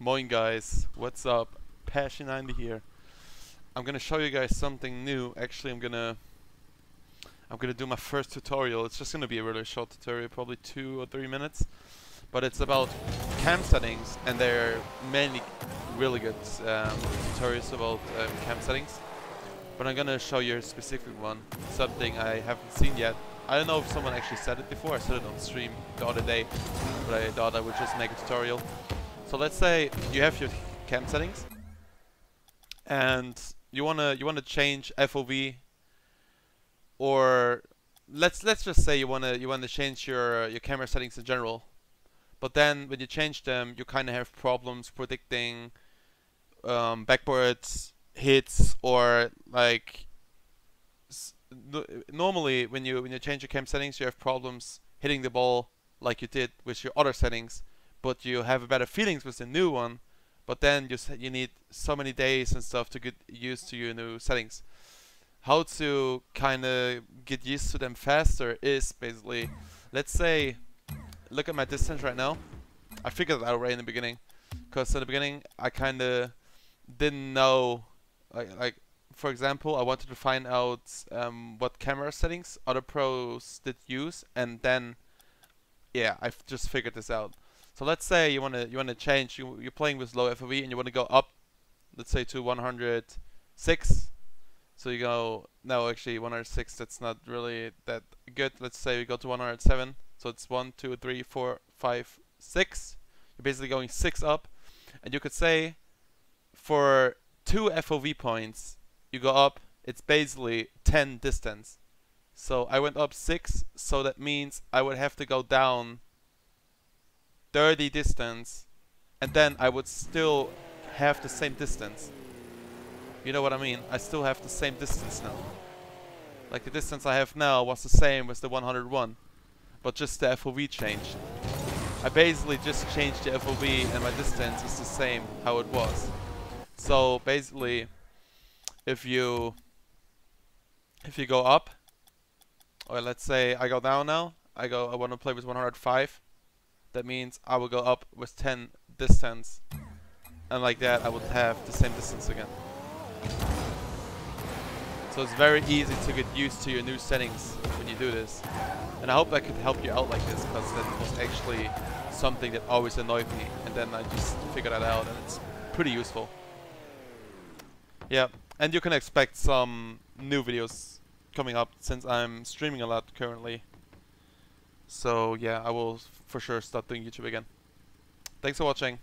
Moin guys, what's up? Paschy90 here. I'm gonna show you guys something new. Actually, I'm gonna I'm gonna do my first tutorial. It's just gonna be a really short tutorial, probably two or three minutes. But it's about cam settings, and they're mainly really good um, tutorials about um, cam settings. But I'm gonna show you a specific one, something I haven't seen yet. I don't know if someone actually said it before. I said it on stream the other day, but I thought I would just make a tutorial. So let's say you have your cam settings, and you wanna you wanna change FOV, or let's let's just say you wanna you wanna change your your camera settings in general, but then when you change them, you kind of have problems predicting um, backwards hits or like normally when you when you change your cam settings, you have problems hitting the ball like you did with your other settings but you have better feelings with the new one. But then you you need so many days and stuff to get used to your new settings. How to kind of get used to them faster is basically, let's say, look at my distance right now. I figured that out right in the beginning, because in the beginning I kind of didn't know, like, like for example, I wanted to find out um, what camera settings other pros did use, and then, yeah, I've just figured this out. So let's say you want to you want to change. You, you're playing with low FOV and you want to go up. Let's say to 106. So you go no, actually 106. That's not really that good. Let's say we go to 107. So it's one, two, three, four, five, six. You're basically going six up, and you could say for two FOV points you go up. It's basically 10 distance. So I went up 6, so that means I would have to go down 30 distance and then I would still have the same distance. You know what I mean? I still have the same distance now. Like the distance I have now was the same as the 101, but just the FOV changed. I basically just changed the FOV and my distance is the same how it was. So basically, if you if you go up, or let's say I go down now, I go I want to play with 105 that means I will go up with 10 distance and like that I would have the same distance again. So it's very easy to get used to your new settings when you do this. And I hope that could help you out like this because that was actually something that always annoyed me and then I just figured that out and it's pretty useful. Yeah, and you can expect some new videos coming up since I'm streaming a lot currently. So yeah, I will for sure start doing YouTube again. Thanks for watching.